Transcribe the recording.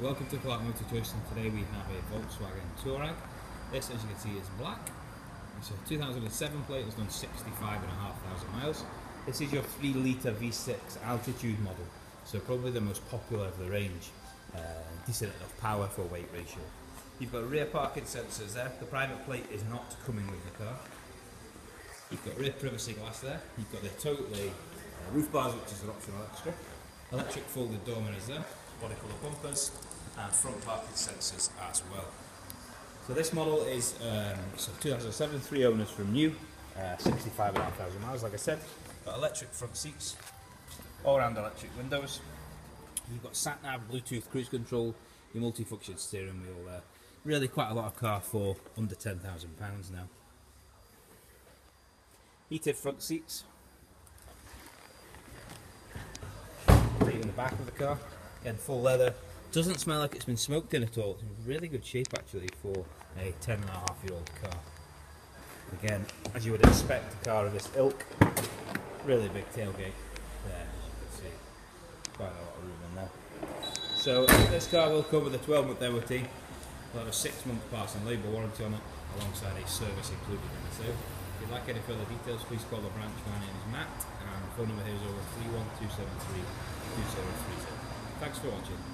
Welcome to Clark Motor Choice and today we have a Volkswagen Touareg. This as you can see is black. It's a 2007 plate, it's done 65,500 miles. This is your 3 litre V6 altitude model, so probably the most popular of the range. Uh, decent enough power for weight ratio. You've got rear parking sensors there, the private plate is not coming with the car. You've got rear privacy glass there, you've got the Thule uh, roof bars which is an optional extra, electric folded door mirrors there, body colour bumpers and front parking sensors as well. So this model is um, so 2007, three owners from new, uh, 65,500 miles like I said, got electric front seats, all round electric windows, you've got sat nav, Bluetooth cruise control, your multifunction steering wheel there, really quite a lot of car for under £10,000 now. Heated front seats, seat in the back of the car, again full leather, doesn't smell like it's been smoked in at all. It's in really good shape actually for a 10 and a half year old car. Again, as you would expect a car of this ilk, really big tailgate there, as you can see. Quite a lot of room in there. So this car will come with a 12 month MOT, we'll have a 6 month parts and labour warranty on it, alongside a service included in the sale. If you'd like any further details, please call the branch. My name is Matt, and the phone number here is over 31273 2030. Thanks for watching.